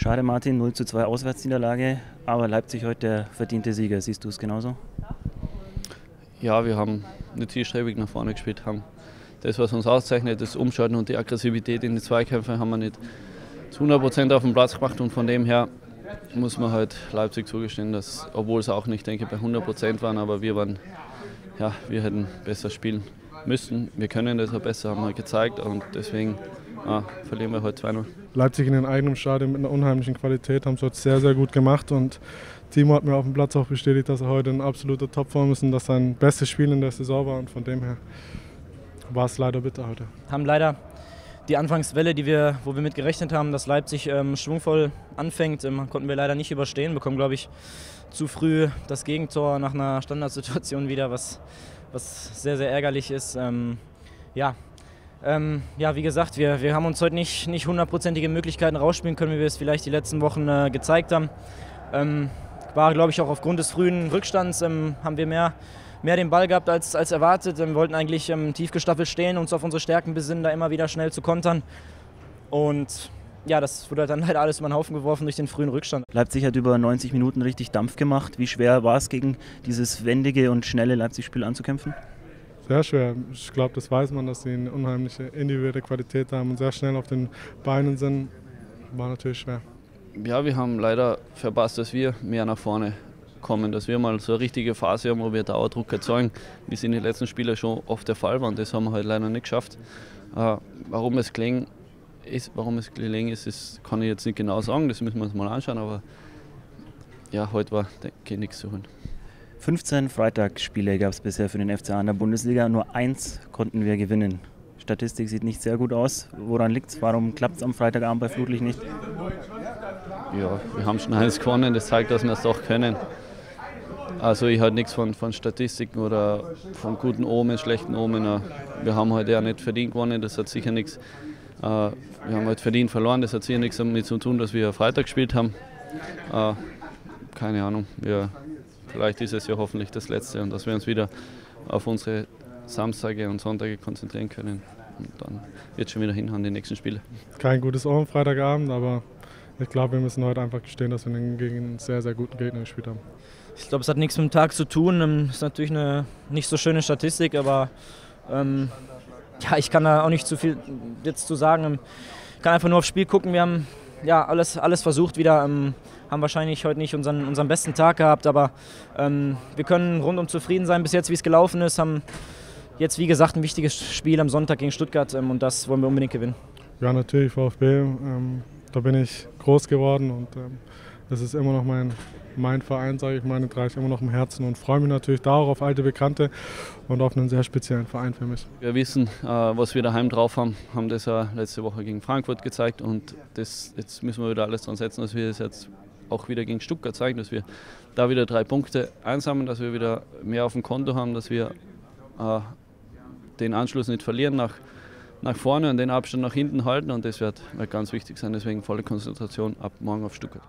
Schade, Martin, 0 zu 2 Auswärtsniederlage, aber Leipzig heute der verdiente Sieger. Siehst du es genauso? Ja, wir haben nicht zielstrebig nach vorne gespielt, haben das, was uns auszeichnet, das Umschalten und die Aggressivität in die Zweikämpfe, haben wir nicht zu 100 Prozent auf den Platz gebracht und von dem her muss man halt Leipzig zugestehen, dass, obwohl es auch nicht, denke bei 100 Prozent waren, aber wir waren, ja, wir hätten besser spielen müssen. Wir können das auch besser, haben wir gezeigt und deswegen ja, verlieren wir heute 2-0. Leipzig in den eigenen Stadion mit einer unheimlichen Qualität haben es heute sehr, sehr gut gemacht und Timo hat mir auf dem Platz auch bestätigt, dass er heute in absoluter Topform ist und dass sein bestes Spiel in der Saison war und von dem her war es leider bitter heute. Haben leider die Anfangswelle, die wir, wo wir mit gerechnet haben, dass Leipzig ähm, schwungvoll anfängt, ähm, konnten wir leider nicht überstehen. Bekommen, glaube ich, zu früh das Gegentor nach einer Standardsituation wieder, was, was sehr, sehr ärgerlich ist. Ähm, ja, ähm, ja, wie gesagt, wir, wir haben uns heute nicht, nicht hundertprozentige Möglichkeiten rausspielen können, wie wir es vielleicht die letzten Wochen äh, gezeigt haben. Ähm, war, glaube ich, auch aufgrund des frühen Rückstands ähm, haben wir mehr, mehr den Ball gehabt als, als erwartet. Wir wollten eigentlich ähm, tief gestaffelt stehen, uns auf unsere Stärken besinnen, da immer wieder schnell zu kontern. Und ja, das wurde dann leider alles über den Haufen geworfen durch den frühen Rückstand. Leipzig hat über 90 Minuten richtig Dampf gemacht. Wie schwer war es, gegen dieses wendige und schnelle Leipzig-Spiel anzukämpfen? Sehr schwer. Ich glaube, das weiß man, dass sie eine unheimliche individuelle Qualität haben und sehr schnell auf den Beinen sind. War natürlich schwer. Ja, wir haben leider verpasst, dass wir mehr nach vorne kommen, dass wir mal so eine richtige Phase haben, wo wir Dauerdruck erzeugen, wie es in den letzten Spielen schon oft der Fall war. Und das haben wir halt leider nicht geschafft. Äh, warum es gelingen ist, warum es gelingen ist, das kann ich jetzt nicht genau sagen, das müssen wir uns mal anschauen, aber ja, heute war, denke ich, nichts zu holen. 15 Freitagsspiele gab es bisher für den FCA in der Bundesliga. Nur eins konnten wir gewinnen. Statistik sieht nicht sehr gut aus. Woran liegt es? Warum klappt es am Freitagabend bei Flutlicht nicht? Ja, wir haben schon eins gewonnen. Das zeigt, dass wir es doch können. Also ich halte nichts von, von Statistiken oder von guten Omen, schlechten Omen. Wir haben heute ja nicht verdient gewonnen. Das hat sicher nichts. Äh, wir haben heute verdient verloren. Das hat sicher nichts damit zu tun, dass wir Freitag gespielt haben. Äh, keine Ahnung. Wir vielleicht ist es ja hoffentlich das letzte und dass wir uns wieder auf unsere Samstage und Sonntage konzentrieren können. Und dann wird es schon wieder hinhauen, die nächsten Spiele. Kein gutes Ohr am Freitagabend, aber ich glaube, wir müssen heute einfach gestehen, dass wir gegen einen sehr, sehr guten Gegner gespielt haben. Ich glaube, es hat nichts mit dem Tag zu tun. Das ähm, ist natürlich eine nicht so schöne Statistik, aber ähm, ja, ich kann da auch nicht zu viel jetzt zu sagen. Ich kann einfach nur aufs Spiel gucken. Wir haben ja, alles, alles versucht wieder. Ähm, haben wahrscheinlich heute nicht unseren, unseren besten Tag gehabt, aber ähm, wir können rundum zufrieden sein bis jetzt, wie es gelaufen ist. Haben jetzt, wie gesagt, ein wichtiges Spiel am Sonntag gegen Stuttgart ähm, und das wollen wir unbedingt gewinnen. Ja, natürlich, VfB. Ähm, da bin ich groß geworden und ähm, das ist immer noch mein, mein Verein, sage ich mal, den trage ich immer noch im Herzen und freue mich natürlich darauf, auf alte Bekannte und auf einen sehr speziellen Verein für mich. Wir wissen, äh, was wir daheim drauf haben, haben das ja letzte Woche gegen Frankfurt gezeigt und das, jetzt müssen wir wieder alles dran setzen, dass wir das jetzt auch wieder gegen Stuttgart zeigen, dass wir da wieder drei Punkte einsammeln, dass wir wieder mehr auf dem Konto haben, dass wir äh, den Anschluss nicht verlieren nach, nach vorne und den Abstand nach hinten halten und das wird, wird ganz wichtig sein. Deswegen volle Konzentration ab morgen auf Stuttgart.